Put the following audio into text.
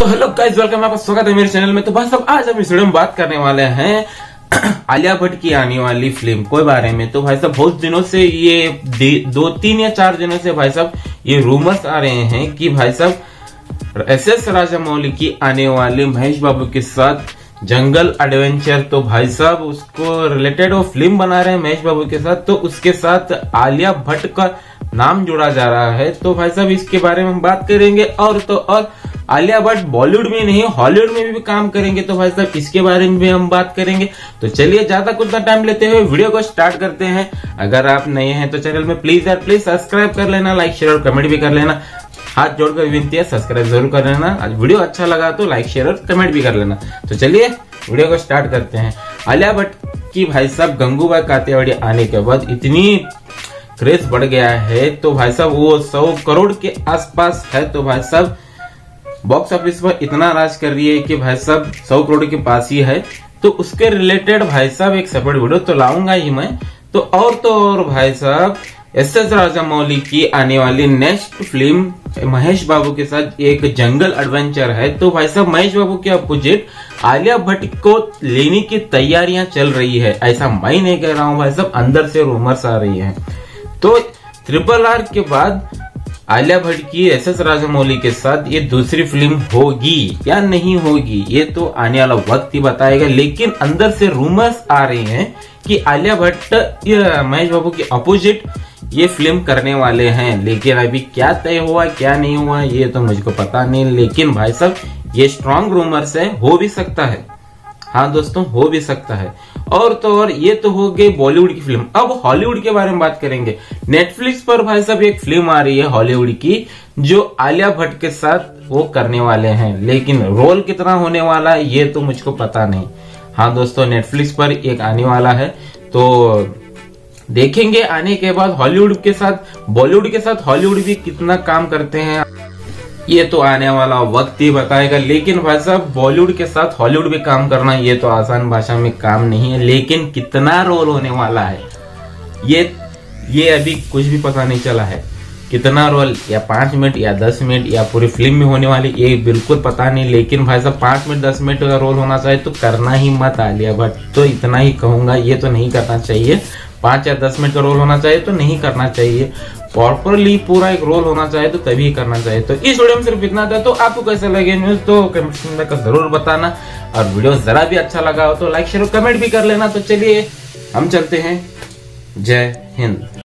तो hello guys welcome आपका स्वागत है मेरे चैनल में। तो बस अब आज हम इस वीडियो में बात करने वाले हैं आलिया भट्ट की आने वाली फ़िल्म के बारे में। तो भाई साहब, बहुत दिनों से ये दो तीन या चार दिनों से भाई साहब ये रूमर्स आ रहे हैं कि भाई साहब एस एस राजामौली की आने वाली महेश बाबू के साथ जंगल एडवेंचर तो भाई साहब उसको रिलेटेड वो फ़िल्म बना रहे हैं महेश बाबू के साथ। तो उसके साथ आलिया भट्ट का नाम जोड़ा जा रहा है। तो भाई साहब इसके बारे में हम बात करेंगे और तो और आलिया भट्ट बॉलीवुड में नहीं, हॉलीवुड में भी काम करेंगे तो भाई साहब इसके बारे में भी हम बात करेंगे? तो चलिए, ज़्यादा कुछ ना टाइम लेते हुए वीडियो को स्टार्ट करते हैं। अगर आप नए हैं तो चैनल में प्लीज़ यार प्लीज़ सब्सक्राइब कर लेना लाइक शेयर और कमेंट भी कर लेना। हाथ जोड़कर विनती है सब्सक्राइब ज़रूर कर लेना। आज वीडियो अच्छा लगा तो लाइक शेयर और कमेंट भी कर लेना। तो चलिए वीडियो को स्टार्ट करते हैं। आलिया भट्ट की भाई साहब गंगूबाई कातियावाड़ी आने के बाद इतनी क्रेज बढ़ गया है तो भाई साहब वो सौ करोड़ के आसपास है तो भाई साहब बॉक्स ऑफ़िस पर इतना राज कर रही है कि भाई साहब, सौ करोड़ के पास ही है। तो उसके रिलेटेड भाई साहब एक सेपरेट वीडियो तो लाऊँगा ही मैं। तो और तो और भाई साहब एस एस राजा मौली की आने वाली नेक्स्ट फ़िल्म महेश बाबू के साथ एक जंगल एडवेंचर है। तो भाई साहब, महेश बाबू के अपोजिट आलिया भट्ट को लेने की तैयारियाँ चल रही है। ऐसा मैं नहीं कह रहा हूँ, भाई साहब, अंदर से रूमर्स आ रही है। तो ट्रिपल आर के बाद आलिया भट्ट की एस एस राजामौली के साथ ये दूसरी फ़िल्म होगी या नहीं होगी, ये तो आने वाला वक्त ही बताएगा। लेकिन अंदर से रूमर्स आ रहे हैं कि आलिया भट्ट महेश बाबू के अपोजिट ये फ़िल्म करने वाले हैं। लेकिन अभी क्या तय हुआ, क्या नहीं हुआ, ये तो मुझको पता नहीं। लेकिन भाई साहब, ये स्ट्रॉन्ग रूमर्स है, हो भी सकता है। हाँ दोस्तों, हो भी सकता है। और तो और, ये तो हो गई बॉलीवुड की फ़िल्म अब हॉलीवुड के बारे में बात करेंगे। नेटफ्लिक्स पर भाई साहब एक फ़िल्म आ रही है हॉलीवुड की, जो आलिया भट्ट के साथ वो करने वाले हैं। लेकिन रोल कितना होने वाला है, ये तो मुझको पता नहीं। हाँ दोस्तों नेटफ्लिक्स पर एक आने वाला है। तो देखेंगे, आने के बाद हॉलीवुड के साथ बॉलीवुड के साथ हॉलीवुड भी कितना काम करते हैं। ये तो आने वाला वक्त ही बताएगा, लेकिन भाई साहब, बॉलीवुड के साथ हॉलीवुड भी काम करना, ये तो आसान भाषा में काम नहीं है, लेकिन कितना रोल होने वाला है, ये ये अभी कुछ भी पता नहीं चला है, कितना रोल या पाँच मिनट या दस मिनट या पूरी फ़िल्म में होने वाली, ये बिल्कुल पता नहीं, लेकिन भाई साहब, पाँच मिनट, दस मिनट का रोल होना चाहिए तो करना ही मत, आलिया बट तो इतना ही कहूँगा, ये तो नहीं करना चाहिए पाँच या दस मिनट का रोल होना चाहिए तो नहीं करना चाहिए। प्रॉपरली पूरा एक रोल होना चाहिए तो तभी करना चाहिए। तो इस वीडियो में सिर्फ़ इतना था तो आपको कैसे लगे न्यूज़ तो कमेंट में ज़रूर बताना। और वीडियो जरा भी अच्छा लगा हो तो लाइक शेयर कमेंट भी कर लेना। तो चलिए, हम चलते हैं। जय हिंद।